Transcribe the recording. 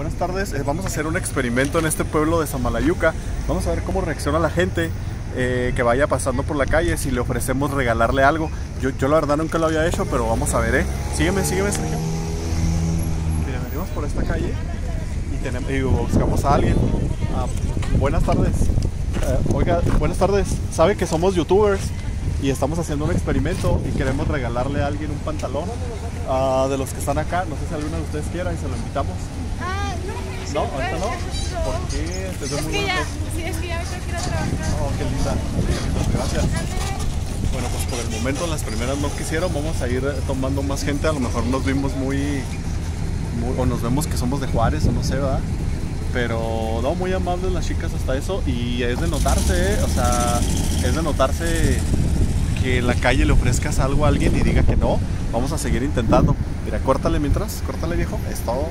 Buenas tardes, eh, vamos a hacer un experimento en este pueblo de Samalayuca. Vamos a ver cómo reacciona la gente eh, que vaya pasando por la calle si le ofrecemos regalarle algo. Yo, yo la verdad nunca lo había hecho, pero vamos a ver, ¿eh? Sígueme, sígueme, Sergio. Mira, venimos por esta calle y, tenemos, y buscamos a alguien. Ah, buenas tardes. Eh, oiga, buenas tardes. ¿Sabe que somos youtubers? Y estamos haciendo un experimento y queremos regalarle a alguien un pantalón ah, de los que están acá. No sé si alguno de ustedes quiera y se lo invitamos. Ah, no. No, ahorita no. ¿Por qué? Te Es veo muy que ya, sí, es que ya me tengo que ir a trabajar. Oh, qué linda. Qué linda. Gracias. Bueno, pues por el momento las primeras no quisieron. Vamos a ir eh, tomando más gente. A lo mejor nos vimos muy, muy- o nos vemos que somos de Juárez o no sé, ¿verdad? Pero no, muy amables las chicas hasta eso. Y es de notarse, ¿eh? o sea, es de notarse que en la calle le ofrezcas algo a alguien y diga que no. Vamos a seguir intentando. Mira, córtale mientras, córtale viejo. Es todo.